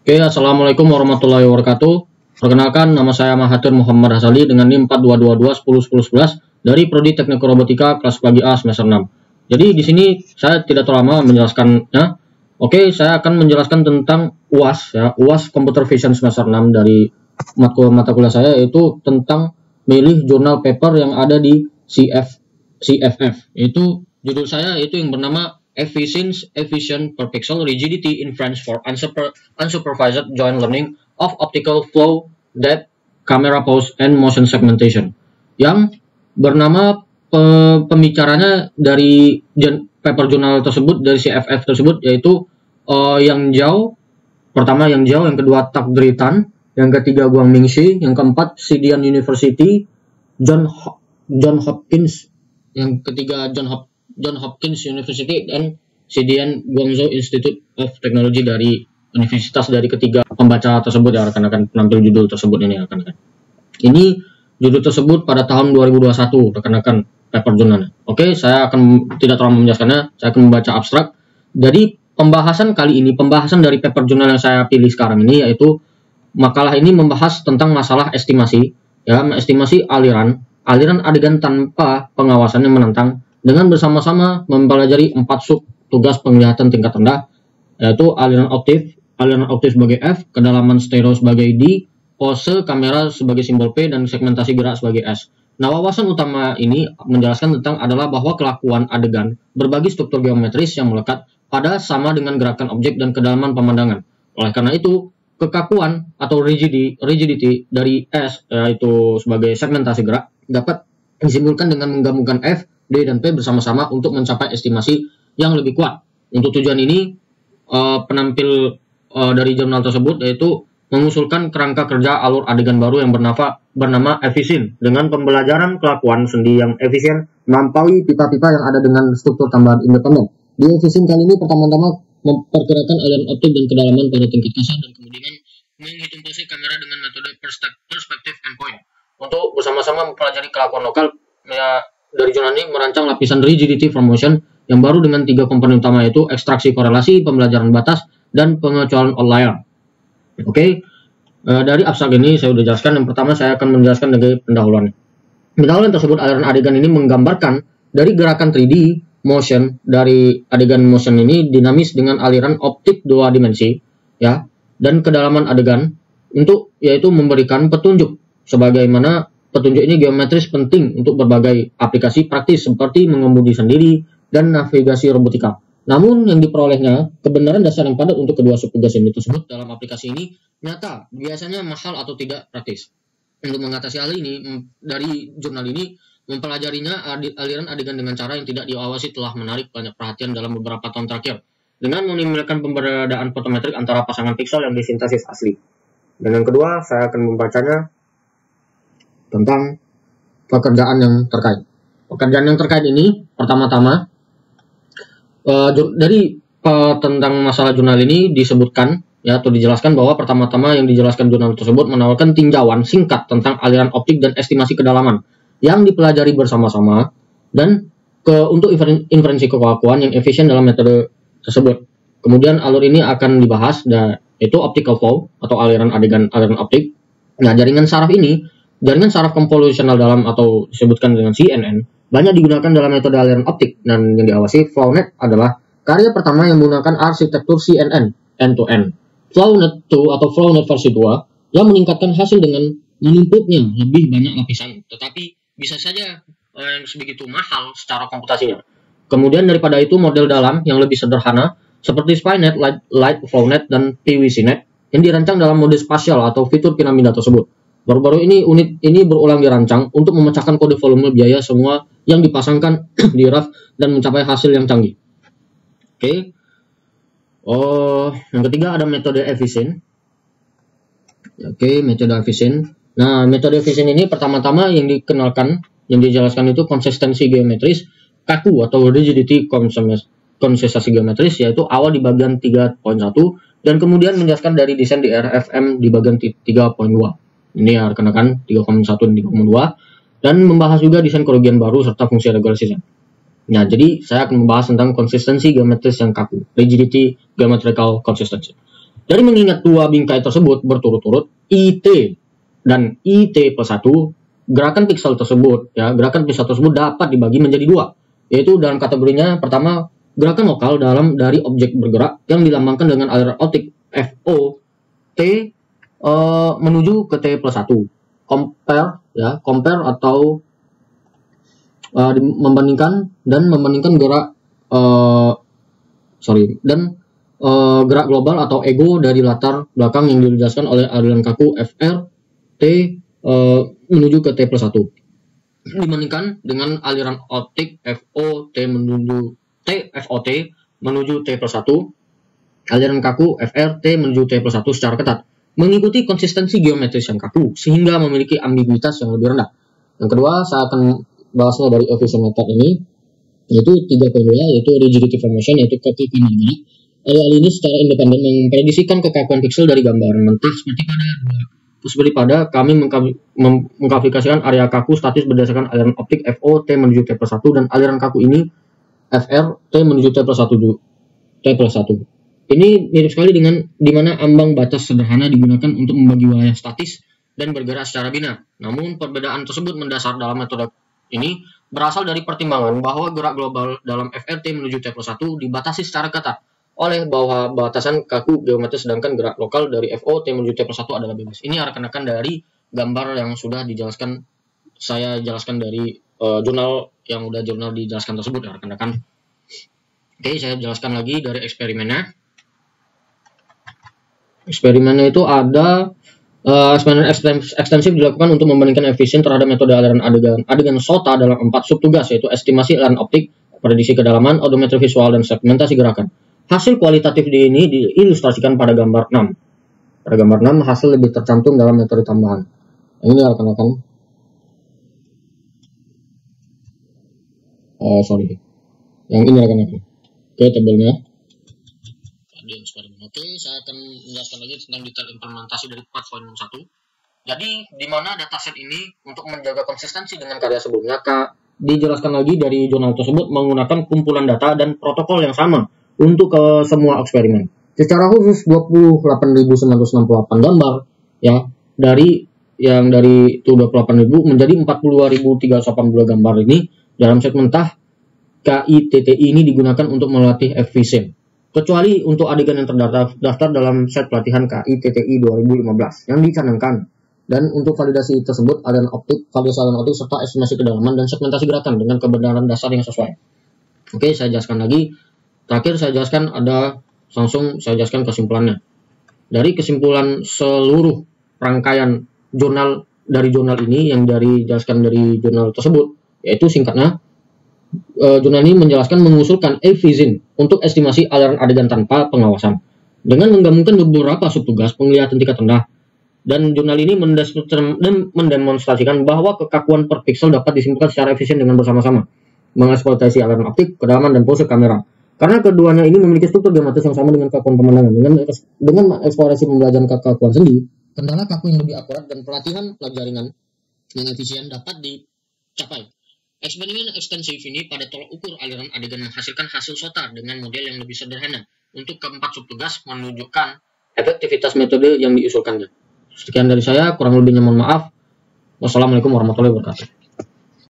Oke, Assalamualaikum warahmatullahi wabarakatuh. Perkenalkan, nama saya Mahathir Muhammad Hasali dengan NIM 4222 dari Prodi Teknik Robotika kelas pagi A semester 6. Jadi di sini saya tidak terlalu lama menjelaskannya. Oke, saya akan menjelaskan tentang UAS ya, UAS Computer Vision semester 6 dari mata mata kuliah saya yaitu tentang milih jurnal paper yang ada di CF CFF. Itu judul saya itu yang bernama Efficiency Efficient per Pixel Rigidity Inference for Unsuper, Unsupervised Joint Learning of Optical Flow Depth Camera Pose and Motion Segmentation yang bernama pe, pembicaranya dari paper jurnal tersebut dari CFF tersebut yaitu uh, yang jauh pertama yang jauh yang kedua Tak Dritan yang ketiga Guang Mingxi yang keempat Sidian University John John Hopkins yang ketiga John Hop John Hopkins University dan Sidian Guangzhou Institute of Technology dari universitas dari ketiga pembaca tersebut ya rekan-rekan penampil judul tersebut ini rekan-rekan ini judul tersebut pada tahun 2021 rekan-rekan paper jurnalnya. Oke, saya akan tidak terlalu menjelaskannya, saya akan membaca abstrak. Jadi pembahasan kali ini, pembahasan dari paper jurnal yang saya pilih sekarang ini yaitu makalah ini membahas tentang masalah estimasi, ya, estimasi aliran, aliran adegan tanpa pengawasan yang menentang dengan bersama-sama mempelajari empat sub tugas penglihatan tingkat rendah yaitu aliran optif, aliran optif sebagai F, kedalaman stereo sebagai D, pose kamera sebagai simbol P dan segmentasi gerak sebagai S. Nah, wawasan utama ini menjelaskan tentang adalah bahwa kelakuan adegan berbagi struktur geometris yang melekat pada sama dengan gerakan objek dan kedalaman pemandangan. Oleh karena itu, kekakuan atau rigidity, rigidity dari S yaitu sebagai segmentasi gerak dapat disimpulkan dengan menggabungkan F, D, dan P bersama-sama untuk mencapai estimasi yang lebih kuat. Untuk tujuan ini, uh, penampil uh, dari jurnal tersebut yaitu mengusulkan kerangka kerja alur adegan baru yang bernama, bernama efisien dengan pembelajaran kelakuan sendi yang efisien melampaui pipa-pipa yang ada dengan struktur tambahan independen. Di efisien kali ini pertama-tama memperkirakan aliran optik dan kedalaman pada tingkat kasar dan kemudian menghitung posisi kamera dengan metode perspektif endpoint. Untuk bersama-sama mempelajari kelakuan lokal, ya, dari jurnal ini merancang lapisan rigidity formation yang baru dengan tiga komponen utama yaitu ekstraksi korelasi, pembelajaran batas, dan pengecualian outlier. Oke, okay. uh, eh, dari abstrak ini saya sudah jelaskan. Yang pertama saya akan menjelaskan dari pendahuluan. Pendahuluan tersebut aliran adegan ini menggambarkan dari gerakan 3D motion dari adegan motion ini dinamis dengan aliran optik dua dimensi, ya, dan kedalaman adegan untuk yaitu memberikan petunjuk sebagaimana petunjuk ini geometris penting untuk berbagai aplikasi praktis seperti mengemudi sendiri dan navigasi robotika. Namun yang diperolehnya kebenaran dasar yang padat untuk kedua subtugas ini tersebut dalam aplikasi ini nyata, biasanya mahal atau tidak praktis. Untuk mengatasi hal ini, dari jurnal ini mempelajarinya aliran adegan dengan cara yang tidak diawasi telah menarik banyak perhatian dalam beberapa tahun terakhir dengan menimbulkan pemberadaan fotometrik antara pasangan piksel yang disintesis asli. Dan yang kedua, saya akan membacanya tentang pekerjaan yang terkait. Pekerjaan yang terkait ini pertama-tama uh, dari uh, tentang masalah jurnal ini disebutkan ya atau dijelaskan bahwa pertama-tama yang dijelaskan jurnal tersebut menawarkan tinjauan singkat tentang aliran optik dan estimasi kedalaman yang dipelajari bersama-sama dan ke untuk inferensi kekakuan yang efisien dalam metode tersebut. Kemudian alur ini akan dibahas dan itu optical flow atau aliran adegan aliran optik. Nah, jaringan saraf ini, jaringan saraf konvolusional dalam atau disebutkan dengan CNN banyak digunakan dalam metode aliran optik dan yang diawasi FlowNet adalah karya pertama yang menggunakan arsitektur CNN end-to-end. FlowNet 2 atau FlowNet versi 2 yang meningkatkan hasil dengan menumpuknya lebih banyak lapisan, tetapi bisa saja eh, sebegitu mahal secara komputasinya. Kemudian daripada itu model dalam yang lebih sederhana seperti SpyNet, Light, Light FlowNet, dan PwCNet yang dirancang dalam mode spasial atau fitur piramida tersebut. Baru-baru ini unit ini berulang dirancang untuk memecahkan kode volume biaya semua yang dipasangkan di RAF dan mencapai hasil yang canggih. Oke. Okay. Oh, yang ketiga ada metode efisien. Oke, okay, metode efisien. Nah, metode efisien ini pertama-tama yang dikenalkan, yang dijelaskan itu konsistensi geometris, kaku atau rigidity konsistensi geometris, yaitu awal di bagian 3.1 dan kemudian menjelaskan dari desain di RFM di bagian 3.2 ini ya rekan-rekan 3,1 dan 3,2 dan membahas juga desain kerugian baru serta fungsi regulasi. Nah, jadi saya akan membahas tentang konsistensi geometris yang kaku, rigidity geometrical consistency. Dari mengingat dua bingkai tersebut berturut-turut, IT dan IT plus 1, gerakan pixel tersebut, ya gerakan pixel tersebut dapat dibagi menjadi dua, yaitu dalam kategorinya pertama gerakan lokal dalam dari objek bergerak yang dilambangkan dengan aliran optik FO T uh, menuju ke T plus 1. Compare ya, compare atau uh, membandingkan dan membandingkan gerak uh, sorry dan uh, gerak global atau ego dari latar belakang yang dijelaskan oleh aliran kaku FR T uh, menuju ke T plus 1 dibandingkan dengan aliran optik FO T menuju T FOT menuju T plus 1 aliran kaku FR T menuju T plus 1 secara ketat mengikuti konsistensi geometris yang kaku sehingga memiliki ambiguitas yang lebih rendah. Yang kedua, saya akan bahasnya dari efficient method ini yaitu tiga kedua yaitu rigidity formation yaitu kekakuan gerak Alih-alih ini secara independen memprediksikan kekakuan pixel dari gambaran mentah seperti pada seperti pada kami mengaplikasikan area kaku statis berdasarkan aliran optik FO T menuju T plus 1 dan aliran kaku ini FR T menuju T plus 1 T plus 1 ini mirip sekali dengan di mana ambang batas sederhana digunakan untuk membagi wilayah statis dan bergerak secara bina. Namun perbedaan tersebut mendasar dalam metode ini berasal dari pertimbangan bahwa gerak global dalam FRT menuju T plus 1 dibatasi secara ketat oleh bahwa batasan kaku geometris sedangkan gerak lokal dari FO T menuju T plus 1 adalah bebas. Ini rekan-rekan dari gambar yang sudah dijelaskan saya jelaskan dari uh, jurnal yang udah jurnal dijelaskan tersebut ya rekan-rekan. Oke, saya jelaskan lagi dari eksperimennya. Eksperimennya itu ada Uh, eksperimen ekstensif dilakukan untuk membandingkan efisien terhadap metode aliran adegan adegan SOTA dalam empat subtugas yaitu estimasi aliran optik, prediksi kedalaman, odometri visual, dan segmentasi gerakan. Hasil kualitatif di ini diilustrasikan pada gambar 6. Pada gambar 6 hasil lebih tercantum dalam metode tambahan. Ini rekan-rekan. Uh, sorry. Yang ini rekan-rekan. Oke, tabelnya di eksperimen. Oke, saya akan menjelaskan lagi tentang detail implementasi dari part point 1. Jadi, di mana dataset ini untuk menjaga konsistensi dengan karya sebelumnya, Kak, dijelaskan lagi dari jurnal tersebut menggunakan kumpulan data dan protokol yang sama untuk ke semua eksperimen. Secara khusus 28.968 gambar ya dari yang dari itu 28.000 menjadi 42.382 gambar ini dalam set mentah KITTI ini digunakan untuk melatih efisien kecuali untuk adegan yang terdaftar daftar dalam set pelatihan KI TTI 2015 yang dicanangkan dan untuk validasi tersebut aliran optik, validasi aliran optik serta estimasi kedalaman dan segmentasi gerakan dengan kebenaran dasar yang sesuai. Oke, saya jelaskan lagi. Terakhir saya jelaskan ada langsung saya jelaskan kesimpulannya. Dari kesimpulan seluruh rangkaian jurnal dari jurnal ini yang dari jelaskan dari jurnal tersebut yaitu singkatnya uh, jurnal ini menjelaskan mengusulkan efizin untuk estimasi aliran adegan tanpa pengawasan dengan menggabungkan beberapa subtugas penglihatan tingkat rendah dan jurnal ini mendemonstrasikan bahwa kekakuan per pixel dapat disimpulkan secara efisien dengan bersama-sama mengeksploitasi aliran optik, kedalaman, dan pose kamera. Karena keduanya ini memiliki struktur geometris yang sama dengan kekakuan pemandangan. Dengan dengan eksplorasi pembelajaran kekakuan sendi, kendala kaku yang lebih akurat dan pelatihan pelajaran yang efisien dapat dicapai. Eksperimen ekstensif ini pada tolak ukur aliran adegan menghasilkan hasil SOTA dengan model yang lebih sederhana. Untuk keempat subtugas menunjukkan efektivitas metode yang diusulkannya. Sekian dari saya, kurang lebihnya mohon maaf. Wassalamualaikum warahmatullahi wabarakatuh.